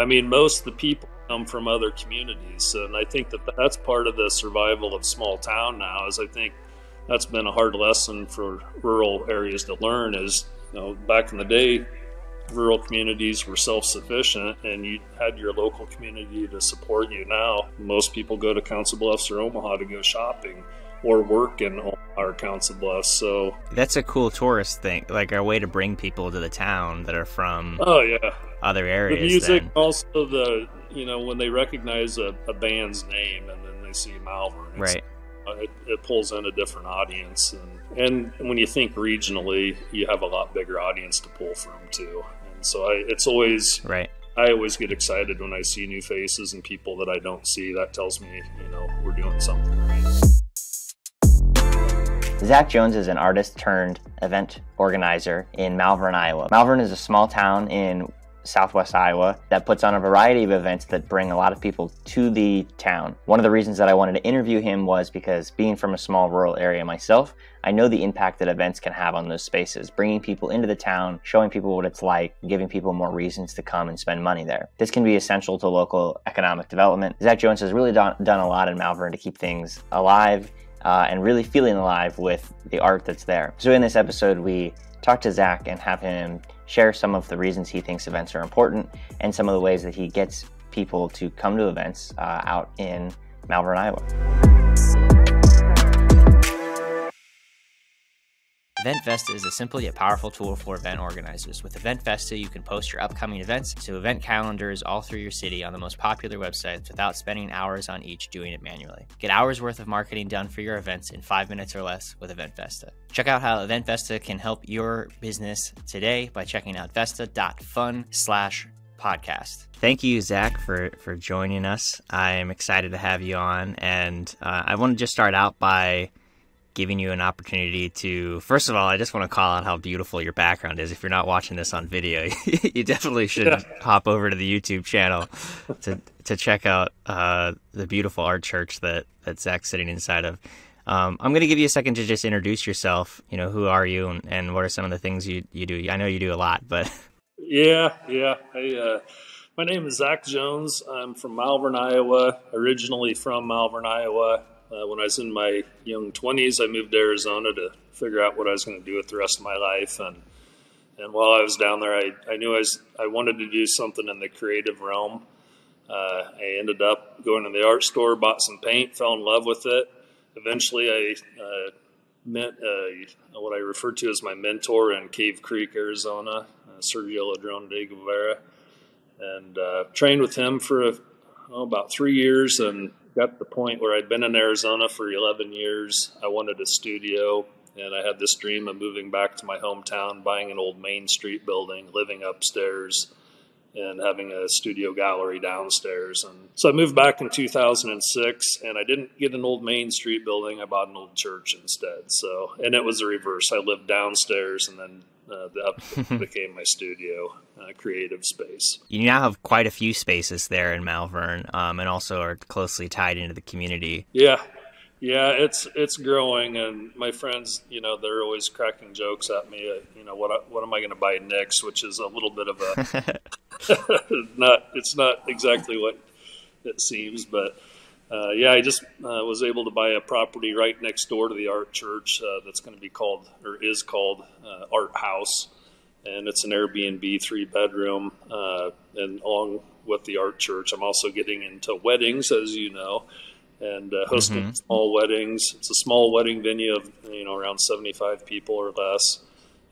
I mean, most of the people come from other communities, and I think that that's part of the survival of small town now. Is I think that's been a hard lesson for rural areas to learn. Is you know, back in the day, rural communities were self-sufficient and you had your local community to support you now most people go to council bluffs or omaha to go shopping or work in our council bluffs so that's a cool tourist thing like a way to bring people to the town that are from oh yeah other areas the music then. also the you know when they recognize a, a band's name and then they see malvern right uh, it, it, pulls in a different audience and and when you think regionally you have a lot bigger audience to pull from too and so I, it's always right I always get excited when I see new faces and people that I don't see. That tells me, you know, we're doing something right. Zack Jones is an artist turned event organizer in Malvern, Iowa. Malvern is a small town in southwest Iowa that puts on a variety of events that bring a lot of people to the town. One of the reasons that I wanted to interview him was because being from a small rural area myself, I know the impact that events can have on those spaces, bringing people into the town, showing people what it's like, giving people more reasons to come and spend money there. This can be essential to local economic development. Zack Jones has really done, done a lot in Malvern to keep things alive uh, and really feeling alive with the art that's there. So in this episode, we talk to Zack and have him share some of the reasons he thinks events are important and some of the ways that he gets people to come to events uh, out in Malvern, Iowa. Event Vesta is a simple yet powerful tool for event organizers. With Event Vesta, you can post your upcoming events to event calendars all through your city on the most popular websites without spending hours on each doing it manually. Get hours worth of marketing done for your events in five minutes or less with Event Vesta. Check out how Event Vesta can help your business today by checking out vesta.fun slash podcast. Thank you, Zack, for for joining us. I'm excited to have you on, and uh, I want to just start out by giving you an opportunity to first of all i just want to call out how beautiful your background is. If you're not watching this on video you definitely should yeah. hop over to the youtube channel to to check out uh, the beautiful art church that that zack's sitting inside of. Um, i'm going to give you a second to just introduce yourself. You know who are you and, and what are some of the things you, you do? I know you do a lot but yeah yeah. I, uh, my name is zack jones. I'm from malvern iowa originally from malvern iowa uh, when I was in my young 20s, I moved to Arizona to figure out what I was going to do with the rest of my life. And and while I was down there, I, I knew I, was, I wanted to do something in the creative realm. Uh, I ended up going to the art store, bought some paint, fell in love with it. Eventually, I uh, met uh, what I refer to as my mentor in Cave Creek, Arizona, uh, Sergio Ladrone de Guevara, and uh, trained with him for oh, about three years and got the point where I'd been in Arizona for 11 years. I wanted a studio, and I had this dream of moving back to my hometown, buying an old Main Street building, living upstairs, and having a studio gallery downstairs. And so I moved back in 2006, and I didn't get an old Main Street building. I bought an old church instead. So, and it was the reverse. I lived downstairs and then uh, that became my studio uh, creative space. You now have quite a few spaces there in Malvern, um, and also are closely tied into the community. Yeah, yeah, it's it's growing, and my friends, you know, they're always cracking jokes at me. Uh, you know, what what am I going to buy next? Which is a little bit of a not. It's not exactly what it seems, but uh, yeah, I just uh, was able to buy a property right next door to the art church uh, that's going to be called or is called uh, Art House, and it's an Airbnb three bedroom. Uh, and along with the art church, I'm also getting into weddings, as you know, and uh, hosting mm-hmm. small weddings. It's a small wedding venue of you know around 75 people or less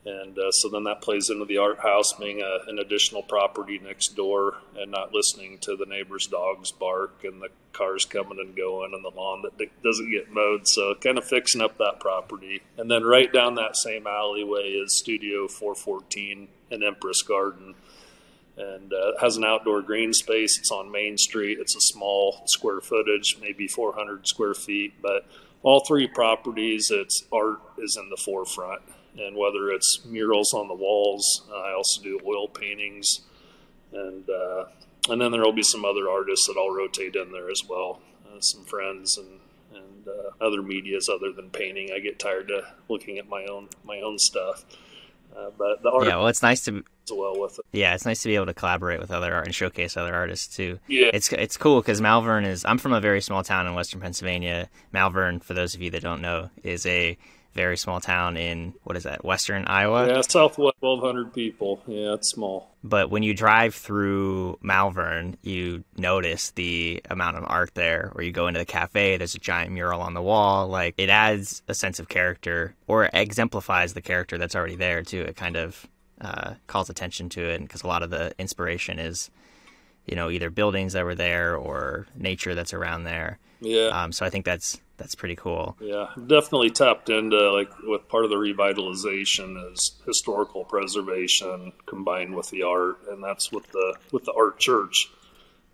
and uh, so then that plays into the art house being a, an additional property next door and not listening to the neighbor's dogs bark and the cars coming and going and the lawn that doesn't get mowed. So kind of fixing up that property. And then right down that same alleyway is Studio 414 and Empress Garden. And uh, has an outdoor green space. It's on Main Street. It's a small square footage, maybe 400 square feet. But all three properties, its art is in the forefront and whether it's murals on the walls, uh, I also do oil paintings, and uh, and then there will be some other artists that I'll rotate in there as well, uh, some friends and and uh, other medias other than painting. I get tired of looking at my own my own stuff. Uh, but the art Yeah, well, it's nice to well with it. yeah, it's nice to be able to collaborate with other art and showcase other artists too. Yeah. It's it's cool because Malvern is. I'm from a very small town in western Pennsylvania. Malvern, for those of you that don't know, is a very small town in what is that, western Iowa. Yeah, Southwest, 1,200 people. Yeah, it's small. But when you drive through Malvern, you notice the amount of art there. Or you go into the cafe, there's a giant mural on the wall. Like it adds a sense of character, or exemplifies the character that's already there too. It kind of uh, calls attention to it because a lot of the inspiration is, you know, either buildings that were there or nature that's around there. Yeah. Um, so I think that's that's pretty cool. Yeah, definitely tapped into like with part of the revitalization is historical preservation combined with the art, and that's with the with the art church.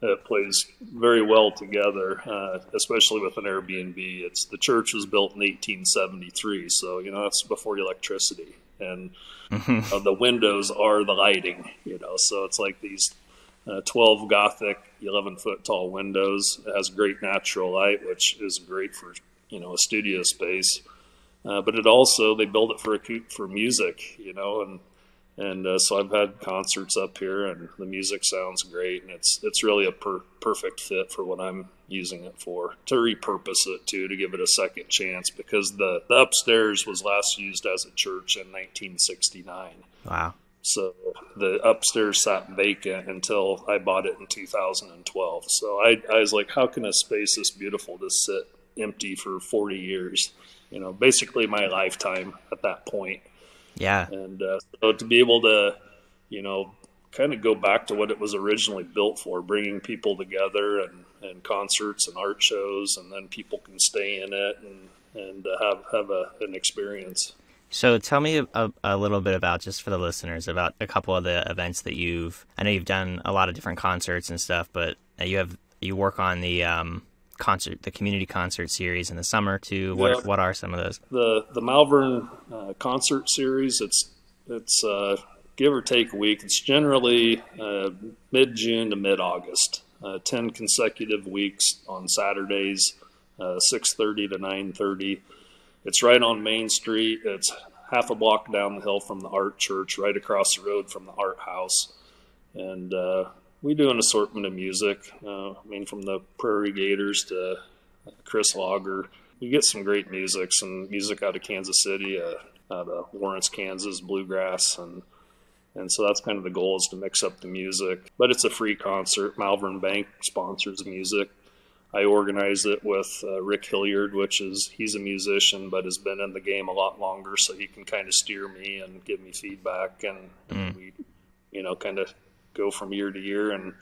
It plays very well together, uh, especially with an Airbnb. It's the church was built in 1873, so you know that's before electricity, and uh, the windows are the lighting. You know, so it's like these uh, 12 Gothic, 11 foot tall windows. It has great natural light, which is great for you know a studio space. Uh, but it also they build it for for music, you know, and and uh, so I've had concerts up here, and the music sounds great, and it's it's really a per- perfect fit for what I'm using it for. To repurpose it too, to give it a second chance, because the the upstairs was last used as a church in 1969. Wow. So the upstairs sat vacant until I bought it in 2012. So I, I was like, how can a space this beautiful just sit empty for 40 years? You know, basically my lifetime at that point. Yeah. And uh, so to be able to, you know, kind of go back to what it was originally built for, bringing people together and, and concerts and art shows, and then people can stay in it and and uh, have have a, an experience. So tell me a, a, little bit about just for the listeners about a couple of the events that you've. I know you've done a lot of different concerts and stuff, but you have you work on the um, concert, the community concert series in the summer too. What Yeah. what are some of those? the the Malvern uh, concert series. It's it's uh, give or take a week. It's generally uh, mid June to mid August. Uh, Ten consecutive weeks on Saturdays, uh, six thirty to nine thirty. It's right on Main Street. It's half a block down the hill from the Art Church, right across the road from the Art House, and uh, we do an assortment of music. Uh, I mean, from the Prairie Gators to Chris Lager. We get some great music, some music out of Kansas City, uh, out of Lawrence, Kansas, bluegrass, and and so that's kind of the goal is to mix up the music. But it's a free concert. Malvern Bank sponsors the music. I organize it with uh, Rick Hilliard, which is he's a musician but has been in the game a lot longer, so he can kind of steer me and give me feedback, and Mm. we, you know, kind of go from year to year and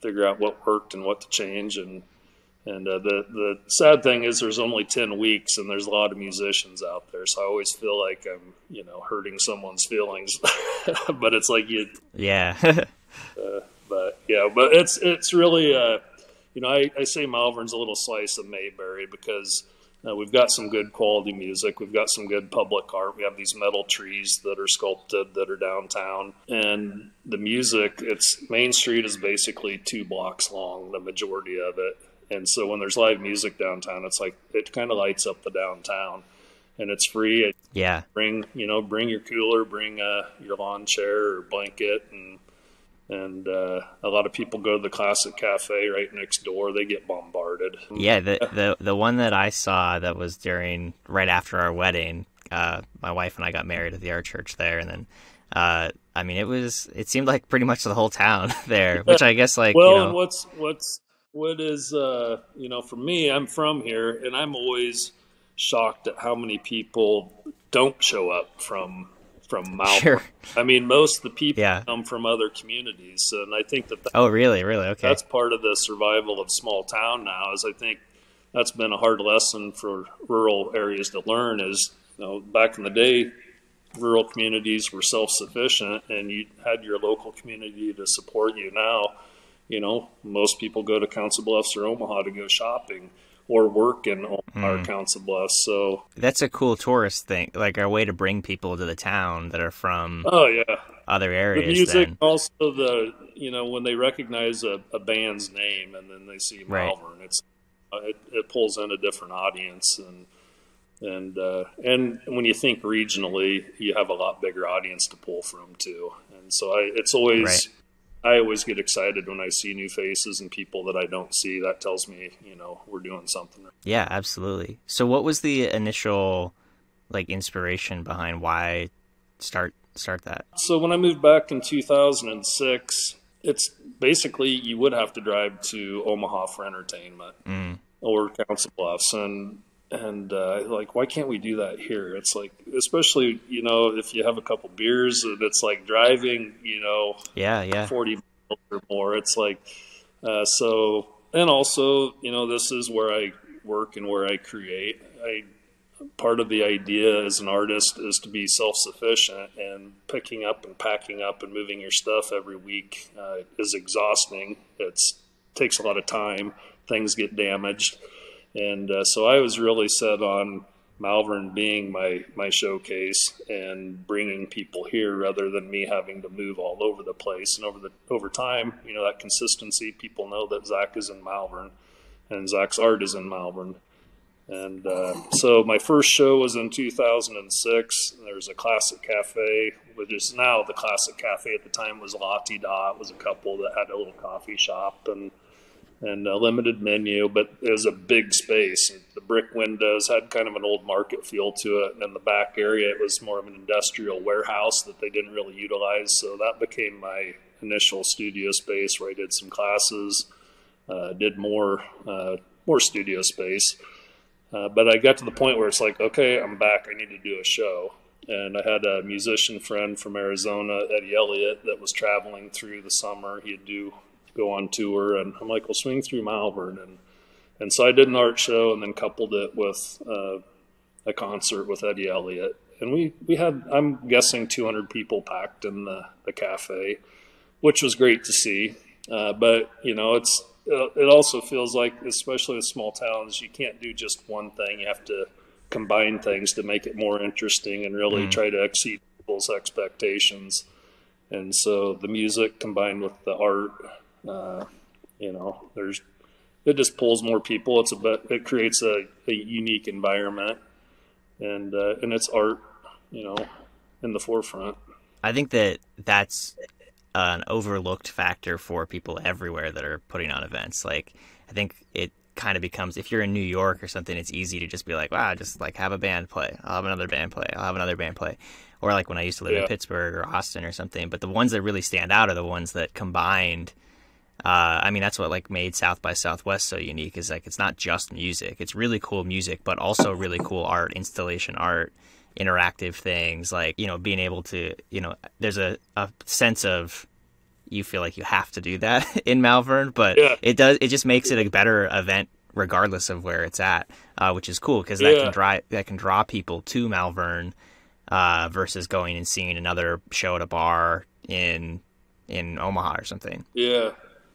figure out what worked and what to change and and uh, the the sad thing is there's only ten weeks and there's a lot of musicians out there, so I always feel like I'm you know hurting someone's feelings, but it's like you, Yeah. but yeah, but it's it's really uh, you know I, I say Malvern's a little slice of Mayberry because. Uh, we've got some good quality music. We've got some good public art. We have these metal trees that are sculpted that are downtown, and the music. It's Main Street is basically two blocks long, the majority of it, and so when there's live music downtown, it's like it kind of lights up the downtown, and it's free. yeah. Bring you know, bring your cooler, bring uh, your lawn chair or blanket, and and uh, a lot of people go to the Classic Cafe right next door. They get bombarded. Yeah, the, the the one that I saw that was during right after our wedding. Uh, my wife and I got married at the art church there, and then, uh, I mean, it was it seemed like pretty much the whole town there, which I guess like well, you know, what's what's what is uh, you know for me? I'm from here, and I'm always shocked at how many people don't show up from from Malvern. sure. I mean, most of the people Yeah. come from other communities, and I think that Oh, really, really? Okay. that's part of the survival of small town now. Is I think that's been a hard lesson for rural areas to learn. Is you know back in the day, rural communities were self sufficient, and you had your local community to support you. Now, you know, most people go to Council Bluffs or Omaha to go shopping or work in Omaha or Council Bluffs. So, That's a cool tourist thing, like a way to bring people to the town that are from oh yeah, other areas. the music then. also the you know when they recognize a, a band's name and then they see Right. Malvern, it's uh, it, it pulls in a different audience and and uh, and when you think regionally, you have a lot bigger audience to pull from too. And so I, it's always right. I always get excited when I see new faces and people that I don't see. That tells me, you know, we're doing something. Yeah, absolutely. So, what was the initial like inspiration behind why start start that? So, when I moved back in 2006, it's basically you would have to drive to Omaha for entertainment mm. or Council Bluffs, and and uh, like why can't we do that here? It's like especially you know if you have a couple beers and it's like driving you know yeah yeah. 40 miles or more it's like uh, so and also you know this is where i work and where i create. I part of the idea as an artist is to be self-sufficient and picking up and packing up and moving your stuff every week uh, is exhausting. It takes a lot of time. Things get damaged and uh, so I was really set on Malvern being my my showcase and bringing people here rather than me having to move all over the place. And over the over time, you know that consistency, people know that Zack is in Malvern, and Zack's art is in Malvern. And uh, so my first show was in 2006. There was a classic cafe, which is now the classic cafe. At the time was Lottie Da. It was a couple that had a little coffee shop and and a limited menu, but it was a big space. The brick windows had kind of an old market feel to it, and in the back area, it was more of an industrial warehouse that they didn't really utilize. So that became my initial studio space where I did some classes, uh, did more uh, more studio space. Uh, but I got to the point where it's like, okay, I'm back. I need to do a show. And I had a musician friend from Arizona, Eddie Elliott, that was traveling through the summer. He'd do go on tour, and I'm like, "Well, swing through Malvern," and and so I did an art show, and then coupled it with uh, a concert with Eddie Elliott, and we we had I'm guessing 200 people packed in the the cafe, which was great to see. Uh, but you know, it's uh, it also feels like, especially with small towns, you can't do just one thing. You have to combine things to make it more interesting and really mm. try to exceed people's expectations. And so the music combined with the art uh, you know, there's it just pulls more people. It's a bit, it creates a, a unique environment, and uh, and it's art, you know, in the forefront. I think that that's an overlooked factor for people everywhere that are putting on events. Like, I think it kind of becomes if you're in New York or something, it's easy to just be like, wow, just like have a band play. I'll have another band play. I'll have another band play. Or like when I used to live yeah. in Pittsburgh or Austin or something. But the ones that really stand out are the ones that combined uh, I mean, that's what like made South by Southwest so unique is like it's not just music. It's really cool music, but also really cool art, installation art, interactive things. Like you know, being able to you know, there's a, a sense of you feel like you have to do that in Malvern, but yeah. it does. It just makes it a better event regardless of where it's at, uh, which is cool because that yeah. can draw that can draw people to Malvern uh, versus going and seeing another show at a bar in in Omaha or something. Yeah,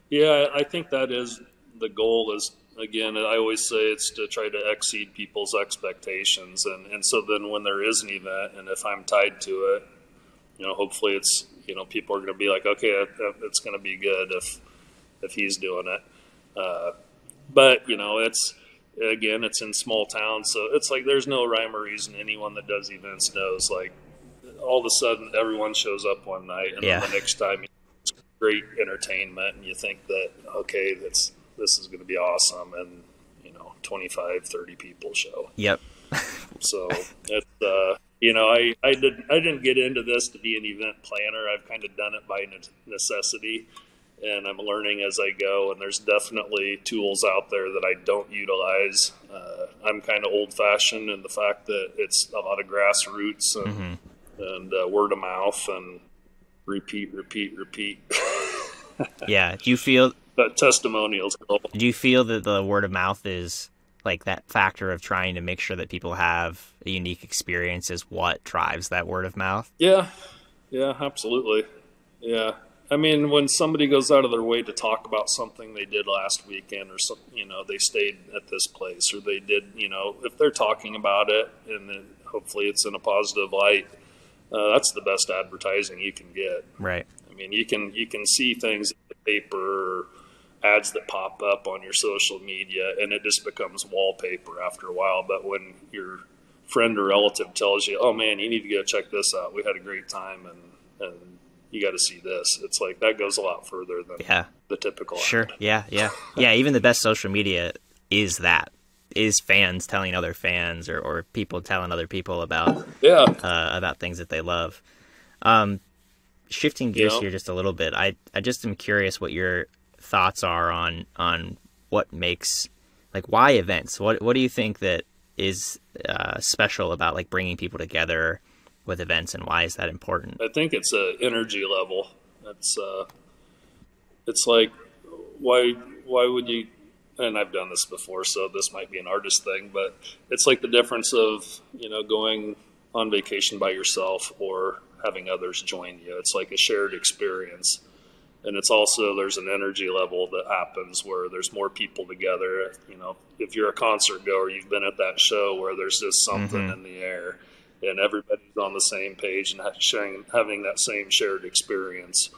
yeah, I think that is the goal. Is again, I always say it's to try to exceed people's expectations, and and so then when there is an event, and if I'm tied to it, you know, hopefully it's you know people are going to be like, okay, it's going to be good if if he's doing it. Uh, but you know, it's again, it's in small towns, so it's like there's no rhyme or reason. Anyone that does events knows like all of a sudden everyone shows up one night, and yeah. then the next time great entertainment and you think that okay that's this is going to be awesome and you know 25 30 people show. Yep. So it's uh you know i i didn't i didn't get into this to be an event planner. I've kind of done it by necessity and i'm learning as i go and there's definitely tools out there that i don't utilize. Uh, i'm kind of old fashioned in the fact that it's a lot of grassroots and, mm-hmm. and uh, word of mouth and repeat, repeat, repeat. yeah. Do you feel that testimonials? Do you feel that the word of mouth is like that factor of trying to make sure that people have a unique experience is what drives that word of mouth? Yeah. Yeah, absolutely. Yeah. I mean, when somebody goes out of their way to talk about something they did last weekend, or some, you know, they stayed at this place, or they did, you know, if they're talking about it, and then hopefully it's in a positive light, uh, that's the best advertising you can get. Right. I mean, you can you can see things in the paper, ads that pop up on your social media, and it just becomes wallpaper after a while. But when you're friend or relative tells you, "Oh man, you need to go check this out. We had a great time, and and you got to see this." It's like that goes a lot further than Yeah. the typical. Sure. ad. Yeah. Yeah. Yeah. Even the best social media is that is fans telling other fans or, or people telling other people about Yeah. uh, about things that they love. Um, shifting gears Yeah. here just a little bit, I I just am curious what your thoughts are on on what makes like why events. What what do you think that is uh, special about like bringing people together with events, and why is that important? I think it's a energy level. It's uh, it's like why why would you? And I've done this before, so this might be an artist thing, but it's like the difference of you know going on vacation by yourself or having others join you. It's like a shared experience, and it's also there's an energy level that happens where there's more people together. You know, if you're a concert goer, you've been at that show where there's just something Mhm. in the air, and everybody's on the same page and sharing having that same shared experience.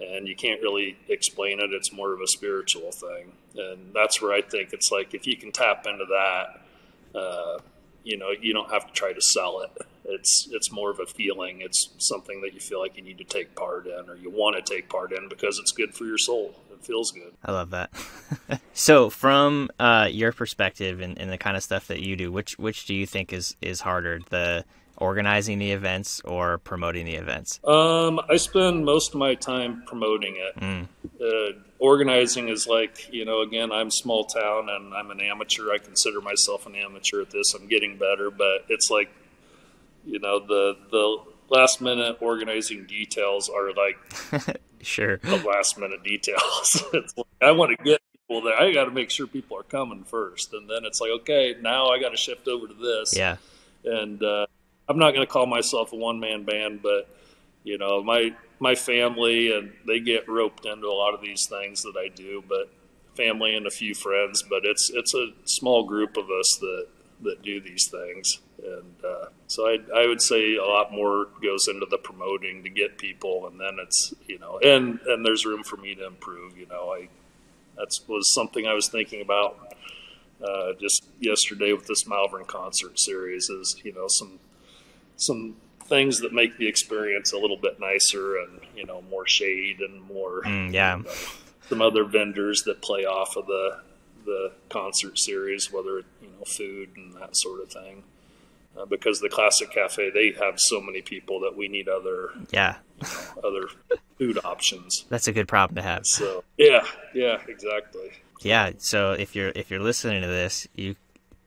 And you can't really explain it. It's more of a spiritual thing, and that's where I think it's like if you can tap into that, uh, you know, you don't have to try to sell it. It's it's more of a feeling. It's something that you feel like you need to take part in, or you want to take part in because it's good for your soul. It feels good. I love that. so, from uh, your perspective and, and the kind of stuff that you do, which which do you think is is harder, the organizing the events or promoting the events? Um, I spend most of my time promoting it. Mm. Uh, organizing is like, you know, again, I'm small town and I'm an amateur. I consider myself an amateur at this. I'm getting better, but it's like, you know, the the last minute organizing details are like Sure. the last minute details. it's like, I want to get people there. I got to make sure people are coming first, and then it's like, okay, now I got to shift over to this. Yeah. and uh, I'm not going to call myself a one man band, but you know, my my family and they get roped into a lot of these things that I do, but family and a few friends, but it's it's a small group of us that that do these things, and uh, so I I would say a lot more goes into the promoting to get people, and then it's you know, and and there's room for me to improve. You know, I that's was something I was thinking about uh, just yesterday with this Malvern concert series is you know some some things that make the experience a little bit nicer and you know more shade and more Mm, yeah. you know, some other vendors that play off of the the concert series whether it, you know food and that sort of thing uh, because the classic cafe they have so many people that we need other Yeah. other food options That's a good problem to have. so yeah yeah exactly Yeah. So if you're if you're listening to this, you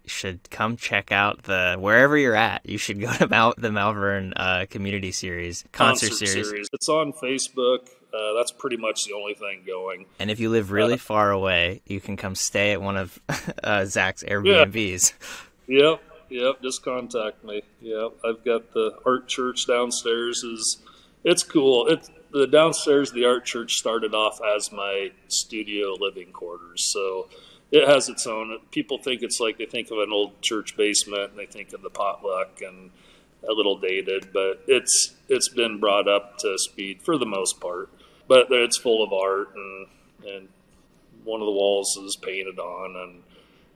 should come check out the wherever you're at. You should go to Mal- the Malvern uh, Community Series concert, series. It's on Facebook. Uh, that's pretty much the only thing going. And if you live really Uh, far away, you can come stay at one of uh, Zack's Airbnbs. Yep, yep. Just contact me. Yep, I've got the art church downstairs. Is it's cool. It's the downstairs. The art church started off as my studio living quarters, so it has its own. People think it's like they think of an old church basement and they think of the potluck and a little dated, but it's it's been brought up to speed for the most part. But it's full of art and and one of the walls is painted on and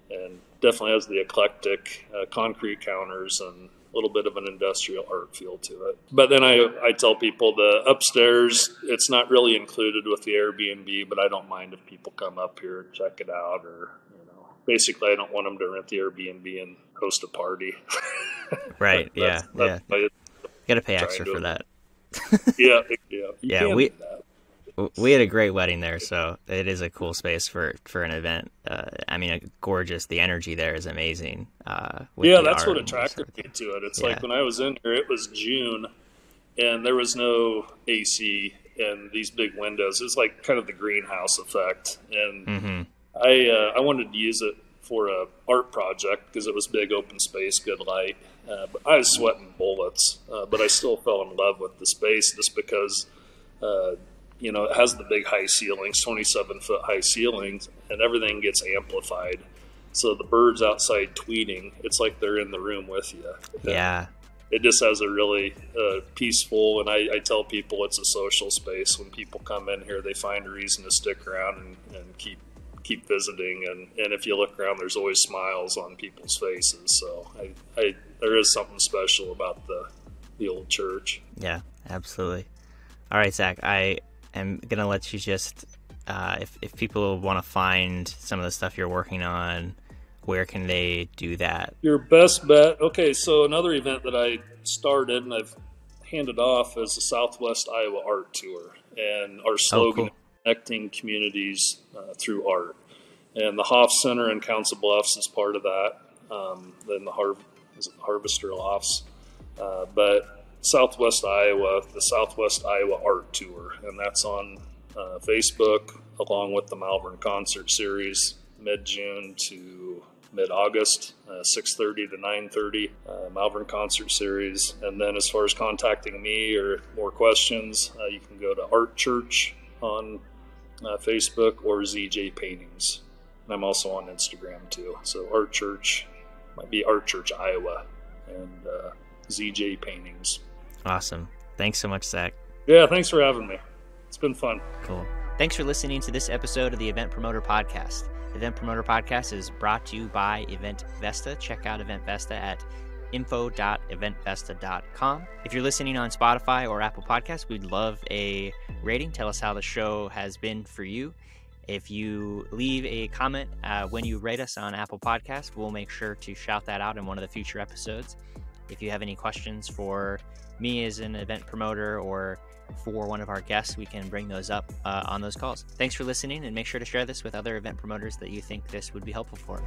and definitely has the eclectic uh, concrete counters and little bit of an industrial art feel to it. But then I, I tell people the upstairs, it's not really included with the Airbnb, but I don't mind if people come up here and check it out or, you know, basically I don't want them to rent the Airbnb and host a party. Right, yeah, That's- that's why it- Got to pay extra for that. yeah, yeah. You Yeah, we- do that. W- We had a great wedding there, so it is a cool space for for an event. Uh, I mean, gorgeous. The energy there is amazing. Uh, yeah, that's what attracted me to it. It's Yeah. like when I was in here, it was June, and there was no AC and these big windows. It's like kind of the greenhouse effect, and Mhm. I uh, I wanted to use it for a art project because it was big open space, good light. Uh, but I was sweating bullets, uh, but I still fell in love with the space just because. Uh, you know, it has the big high ceilings, 27 foot high ceilings, and everything gets amplified. So the birds outside tweeting, it's like they're in the room with you. Yeah, It just has a really uh, peaceful, and I, I tell people it's a social space. When people come in here, they find a reason to stick around and, and keep keep visiting, and, and if you look around, there's always smiles on people's faces. So I, I there is something special about the the old church. Yeah, absolutely. All right, Zack, I am gonna let you just uh, if if people want to find some of the stuff you're working on, where can they do that? Your best bet. Okay, so another event that I started and I've handed off is the Southwest Iowa Art Tour, and our slogan oh, cool. connecting communities uh, through art. And the Hoff Center in Council Bluffs is part of that. Um, then the Har- Harvester Lofts, uh, but Southwest Iowa, the Southwest Iowa Art Tour, and that's on uh, Facebook along with the Malvern Concert Series, mid June to mid August, uh, 6:30 to 9:30, uh, Malvern Concert Series. And then, as far as contacting me or more questions, uh, you can go to Art Church on uh, Facebook or ZJ Paintings. And I'm also on Instagram too. So Art Church might be Art Church Iowa and uh, ZJ Paintings. Awesome. Thanks so much, Zack. Yeah, thanks for having me. It's been fun. Cool. Thanks for listening to this episode of the Event Promoter Podcast. Event Promoter Podcast is brought to you by Event Vesta. Check out Event Vesta at info.eventvesta.com. If you're listening on Spotify or Apple Podcasts, we'd love a rating. Tell us how the show has been for you. If you leave a comment uh, when you rate us on Apple Podcasts, we'll make sure to shout that out in one of the future episodes. If you have any questions for me as an event promoter or for one of our guests, we can bring those up uh, on those calls. Thanks for listening and make sure to share this with other event promoters that you think this would be helpful for.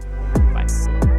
Bye.